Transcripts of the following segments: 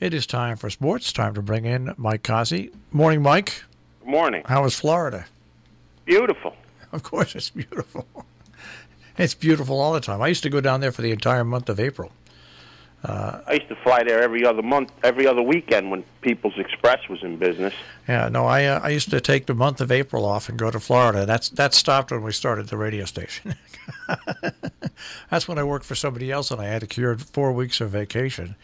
It is time for sports. Time to bring in Mike Cossey. Morning, Mike. Good morning. How is Florida? Beautiful. Of course, it's beautiful. It's beautiful all the time. I used to go down there for the entire month of April. Uh, I used to fly there every other month, every other weekend when People's Express was in business. Yeah, no, I uh, I used to take the month of April off and go to Florida. That's that stopped when we started the radio station. That's when I worked for somebody else and I had to cure four weeks of vacation.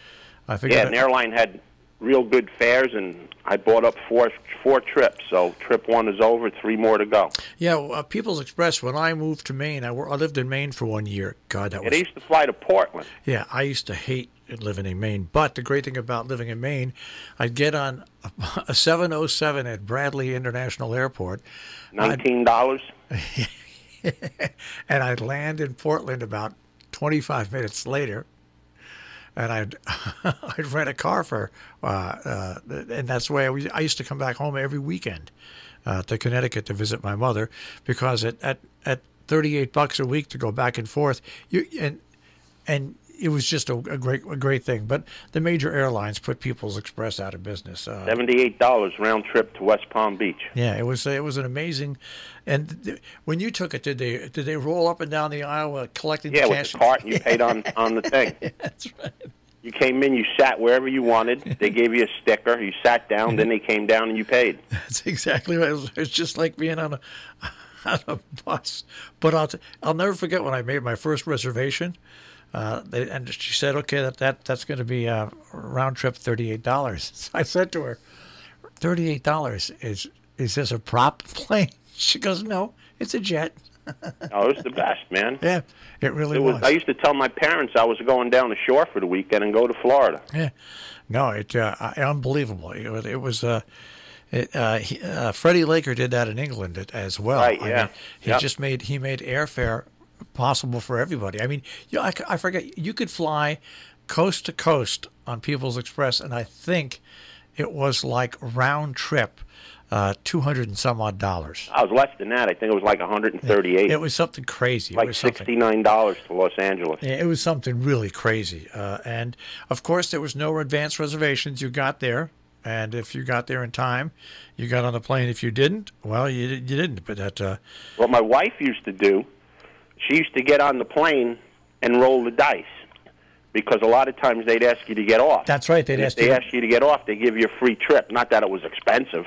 I figured. Yeah, an airline had real good fares, and I bought up four four trips. So trip one is over, three more to go. Yeah, uh, People's Express. When I moved to Maine, I, I lived in Maine for one year. God, that was. I used to fly to Portland. Yeah, I used to hate living in Maine. But the great thing about living in Maine, I'd get on a 707 at Bradley International Airport. Nineteen dollars. and I'd land in Portland about 25 minutes later and I'd I'd rent a car for, uh, uh, and that's way I, was, I used to come back home every weekend uh, to Connecticut to visit my mother because at at at 38 bucks a week to go back and forth, you and and it was just a, a, great a great thing. But the major airlines put People's Express out of business. Uh, Seventy eight dollars round trip to West Palm Beach. Yeah, it was it was an amazing. And th- when you took it, did they did they roll up and down the aisle uh, collecting yeah, the with the cart, and you paid on on the thing. that's right. You came in, you sat wherever you wanted. They gave you a sticker. You sat down, then they came down and you paid. That's exactly right. It was, it was just like being on a on a bus. But I'll t- I'll never forget when I made my first reservation. Uh, they, and she said, "Okay, that, that that's going to be a round trip, thirty eight dollars." So I said to her, 38 dollars is is this a prop plane?" She goes, "No, it's a jet." oh, it was the best, man. Yeah, it really it was, was. I used to tell my parents I was going down the shore for the weekend and go to Florida. Yeah, no, it uh, unbelievable. It was. It was uh, it, uh, he, uh, Freddie Laker did that in England as well. Right. Yeah. I mean, he yep. just made he made airfare possible for everybody. I mean, you know, I, I forget you could fly coast to coast on People's Express, and I think it was like round trip. Uh, two hundred and some odd dollars. I was less than that. I think it was like one hundred and thirty-eight. It, it was something crazy. Like sixty-nine dollars to Los Angeles. Yeah, it was something really crazy. Uh, and of course, there was no advance reservations. You got there, and if you got there in time, you got on the plane. If you didn't, well, you you didn't. But that. Uh, what my wife used to do she used to get on the plane and roll the dice because a lot of times they'd ask you to get off. That's right. They'd ask they you. ask you to get off. They give you a free trip. Not that it was expensive,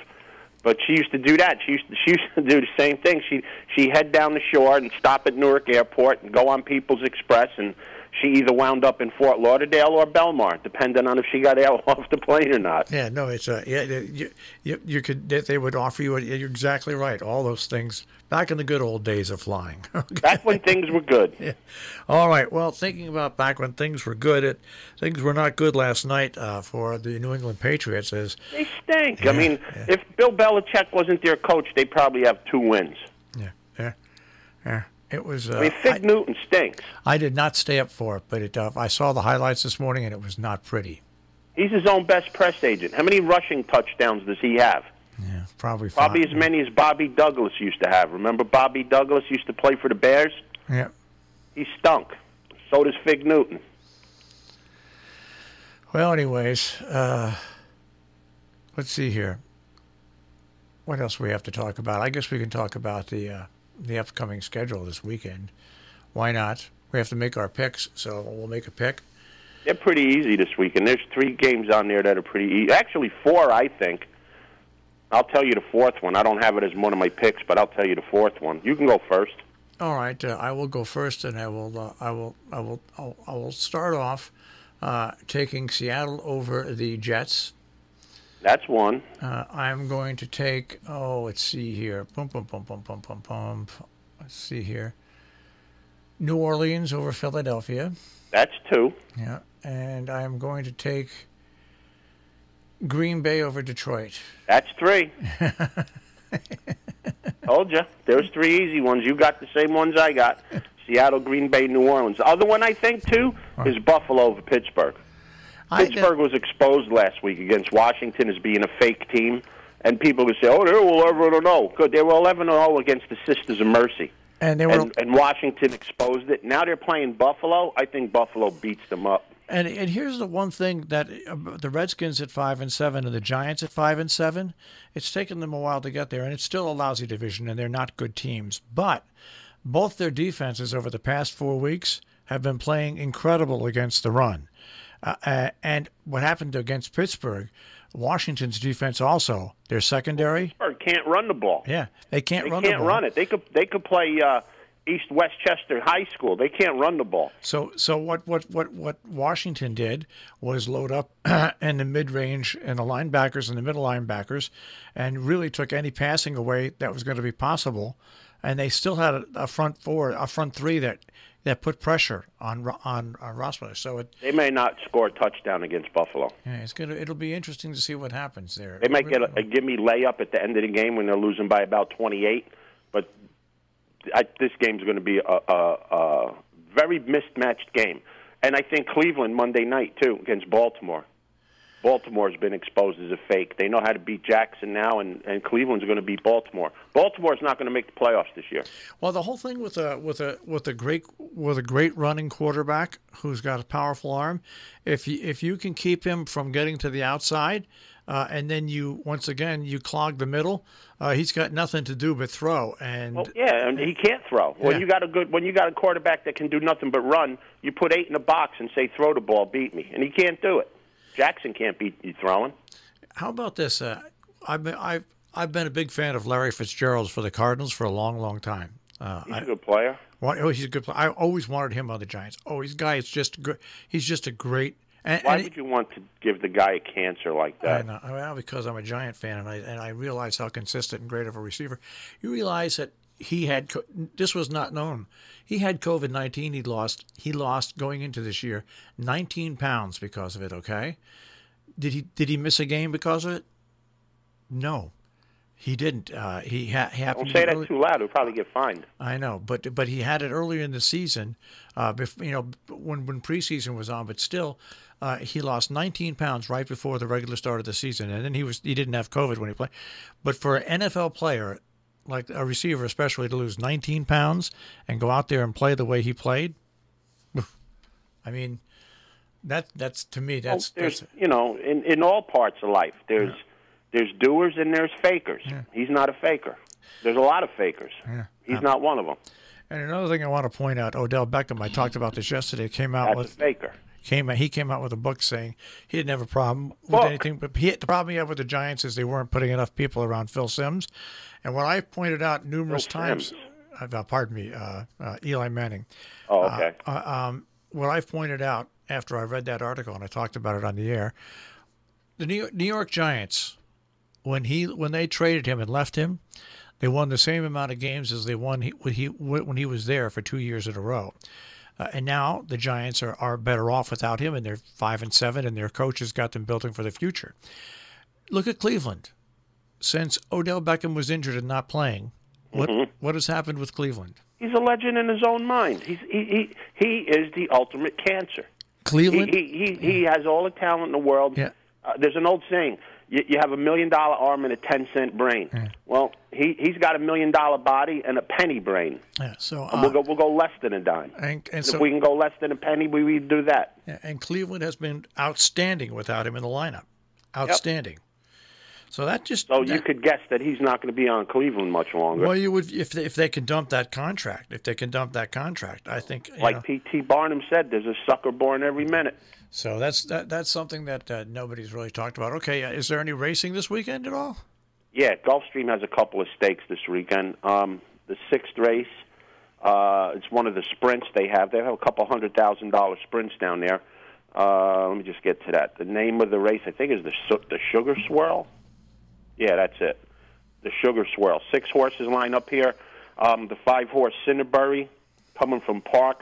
but she used to do that. She used to, she used to do the same thing. She she head down the shore and stop at Newark Airport and go on People's Express and she either wound up in Fort Lauderdale or Belmar, depending on if she got out off the plane or not. Yeah, no, it's a uh, yeah. You, you, you could they would offer you. You're exactly right. All those things back in the good old days of flying. Back when things were good. Yeah. All right. Well, thinking about back when things were good, it things were not good last night uh, for the New England Patriots. As they stink. Yeah, I mean, yeah. if Bill Belichick wasn't their coach, they probably have two wins. Yeah. Yeah. Yeah. It was. Uh, I mean, Fig I, Newton stinks. I did not stay up for it, but it, uh, I saw the highlights this morning, and it was not pretty. He's his own best press agent. How many rushing touchdowns does he have? Yeah, probably. Probably as many as Bobby Douglass used to have. Remember, Bobby Douglass used to play for the Bears. Yeah. He stunk. So does Fig Newton. Well, anyways, uh, let's see here. What else we have to talk about? I guess we can talk about the. Uh, the upcoming schedule this weekend. Why not? We have to make our picks, so we'll make a pick. They're pretty easy this weekend. There's three games on there that are pretty easy. Actually, four, I think. I'll tell you the fourth one. I don't have it as one of my picks, but I'll tell you the fourth one. You can go first. All right, uh, I will go first, and I will, uh, I will, I will, I'll, I will start off uh, taking Seattle over the Jets. That's one. Uh, I'm going to take. Oh, let's see here. Boom, boom, boom, boom, boom, boom, boom. Let's see here. New Orleans over Philadelphia. That's two. Yeah, and I'm going to take Green Bay over Detroit. That's three. Told you. There's three easy ones. You got the same ones I got. Seattle, Green Bay, New Orleans. The other one I think too is Buffalo over Pittsburgh. Pittsburgh was exposed last week against Washington as being a fake team, and people would say, "Oh, they were 11 to 0." Good, they were 11 to 0 against the Sisters of Mercy, and they were and, and Washington exposed it. Now they're playing Buffalo. I think Buffalo beats them up. And and here's the one thing that uh, the Redskins at five and seven and the Giants at five and seven, it's taken them a while to get there, and it's still a lousy division, and they're not good teams. But both their defenses over the past four weeks have been playing incredible against the run. Uh, uh, and what happened against Pittsburgh, Washington's defense also, their secondary. Pittsburgh can't run the ball. Yeah, they can't they run can't the ball. run it. They could they could play uh, East Westchester High School. They can't run the ball. So so what what what what Washington did was load up in the mid range and the linebackers and the middle linebackers, and really took any passing away that was going to be possible, and they still had a, a front four, a front three that that put pressure on on, on Rossweiler. So it, they may not score a touchdown against Buffalo. Yeah, it's gonna. It'll be interesting to see what happens there. They might get a, a give me layup at the end of the game when they're losing by about twenty eight, but I, this game's going to be a, a, a very mismatched game. And I think Cleveland Monday night too against Baltimore. Baltimore's been exposed as a fake. They know how to beat Jackson now, and, and Cleveland's going to beat Baltimore. Baltimore's not going to make the playoffs this year. Well, the whole thing with a with a with a great with a great running quarterback who's got a powerful arm, if you, if you can keep him from getting to the outside, uh, and then you once again you clog the middle, uh, he's got nothing to do but throw. And well, yeah, and he can't throw. When Yeah. you got a good when you got a quarterback that can do nothing but run, you put eight in the box and say throw the ball, beat me, and he can't do it. Jackson can't beat you throwing. How about this? Uh, I've been I've I've been a big fan of Larry Fitzgerald for the Cardinals for a long, long time. Uh, He's I, a good player. oh, he's a good player. I always wanted him on the Giants. Oh, he's guy is just good. He's just a great. And, Why and would you want to give the guy a cancer like I that? know. Well, because I'm a Giant fan, and I and I realize how consistent and great of a receiver. You realize that he had this was not known. He had COVID nineteen. He lost. He lost going into this year 19 pounds because of it. Okay. Did he did he miss a game because of it? No, he didn't. Uh, he ha- happened. Don't say that early- too loud; he'll probably get fined. I know, but but he had it earlier in the season, uh, bef- you know, when when preseason was on. But still, uh, he lost 19 pounds right before the regular start of the season, and then he was he didn't have COVID when he played. But for an NFL player, like a receiver especially, to lose 19 pounds and go out there and play the way he played, I mean, that that's to me oh, that's, Well, there's, that's you know, in in all parts of life, there's there's doers and there's fakers. He's not a faker. There's a lot of fakers. He's not one of them. and another thing I want to point out, Odell Beckham. I talked about this yesterday. Came out That's with a faker. Came he came out with a book saying he didn't have a problem with anything, but he, the problem he had with the Giants is they weren't putting enough people around Phil Simms, and what I've pointed out numerous Phil times, uh, pardon me, uh, uh, Eli Manning, Oh, okay. uh, um, what I've pointed out after I read that article and I talked about it on the air, the New York, New York Giants, when he when they traded him and left him, they won the same amount of games as they won he, when he when he was there for two years in a row. Uh, and now the Giants are, are better off without him, and they're five and seven, and their coach has got them building for the future. Look at Cleveland. Since Odell Beckham was injured and not playing, what Mm-hmm. what has happened with Cleveland? He's a legend in his own mind. He's he he, he is the ultimate cancer. He, Cleveland, he he he has all the talent in the world. Yeah. Uh, there's an old saying: you, you have a million dollar arm and a ten cent brain. Well, he he's got a million dollar body and a penny brain. yeah, so And we'll uh, go we'll go less than a dime. and, and if we can go less than a penny, we we do that. Yeah, and Cleveland has been outstanding without him in the lineup. Outstanding. So that just So you could guess that he's not going to be on Cleveland much longer. well, you would if they, if they can dump that contract. If they can dump that contract, I think you know, like P.T. Barnum said, there's a sucker born every minute. so. That's that, that's something that uh, nobody's really talked about. Okay, uh, is there any racing this weekend at all? Yeah, Gulfstream has a couple of stakes this weekend. Um, the sixth race, uh, it's one of the sprints they have. They have a couple hundred thousand dollar sprints down there. Uh, let me just get to that. The name of the race, I think, is the the Sugar Swirl. Yeah, that's it. The Sugar Swirl. Six horses line up here. Um, the five horse Cinderbury coming from Parx.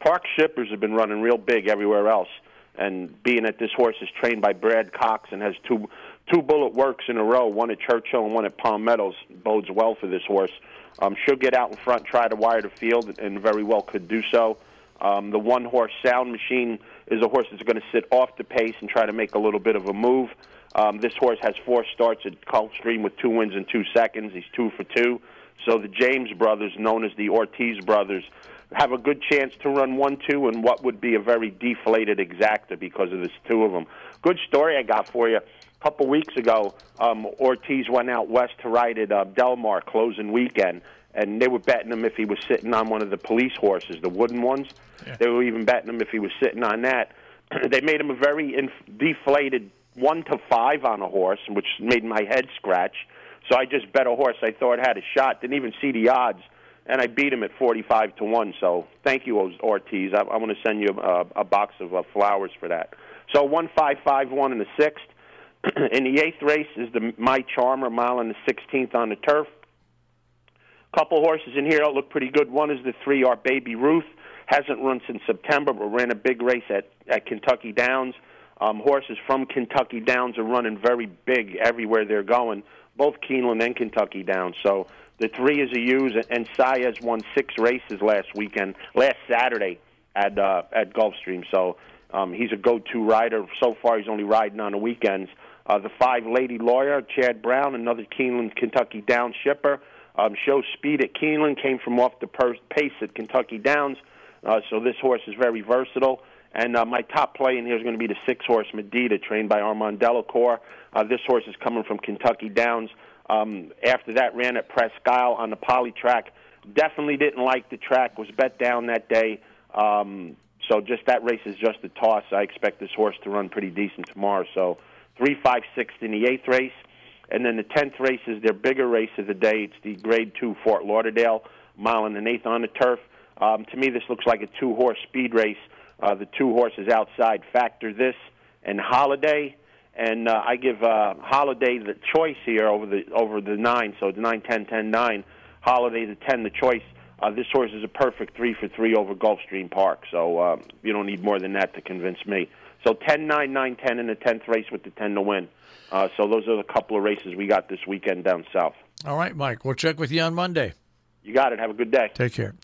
Park shippers have been running real big everywhere else, and being that this horse is trained by Brad Cox and has two two bullet works in a row, one at Churchill and one at Palm Meadows, bodes well for this horse. Um, she'll get out in front, try to wire the field, and very well could do so. Um, the one horse Sound Machine is a horse that's going to sit off the pace and try to make a little bit of a move. Um, this horse has four starts at Gulfstream with two wins in two seconds. He's two for two. So the James brothers, known as the Ortiz brothers, have a good chance to run one two and what would be a very deflated exacta because of this two of them. Good story I got for you. A couple weeks ago, um, Ortiz went out west to ride at uh, Del Mar closing weekend, and they were betting him if he was sitting on one of the police horses, the wooden ones. Yeah. They were even betting him if he was sitting on that. they made him a very inf- deflated one to five on a horse, which made my head scratch. So I just bet a horse I thought had a shot. Didn't even see the odds and I beat him at 45 to 1. So thank you, Ortiz. I, I want to send you a, a box of uh, flowers for that. So 1551 in the sixth. in the eighth race is the My Charmer mile in the 16th on the turf. Couple horses in here look pretty good. One is the three, Our Baby Ruth. Hasn't run since September, but ran a big race at, at Kentucky Downs. Um, horses from Kentucky Downs are running very big everywhere they're going, both Keeneland and Kentucky Downs. So the three is a use, and Saez won six races last weekend, last Saturday at uh, at Gulfstream. So um, he's a go-to rider. So far, he's only riding on the weekends. Uh, the five Lady Lawyer, Chad Brown, another Keeneland, Kentucky Downs shipper. Um, shows speed at Keeneland, came from off the per- pace at Kentucky Downs. Uh, so this horse is very versatile. And uh, my top play in here is going to be the six horse Medita, trained by Arnaud Delacour. Uh, this horse is coming from Kentucky Downs. Um, after that, ran at Presque Isle on the poly track. Definitely didn't like the track. Was bet down that day. Um, so just that race is just a toss. I expect this horse to run pretty decent tomorrow. So three, five, six in the eighth race, and then the tenth race is their bigger race of the day. It's the Grade Two Fort Lauderdale mile and an eighth on the turf. Um, to me, this looks like a two-horse speed race. Uh, the two horses outside factor this and Holiday and uh, I give uh, Holiday the choice here over the over the nine. So it's nine, ten, ten, nine. Holiday the ten, the choice. Uh, this horse is a perfect three for three over Gulfstream Park. So um, you don't need more than that to convince me. So ten, nine, nine, ten in the tenth race with the ten to win. Uh, so those are the couple of races we got this weekend down south. All right, Mike. We'll check with you on Monday. You got it. Have a good day. Take care.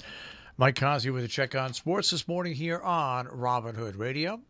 Mike Cosby with a check on sports this morning here on Robin Hood Radio.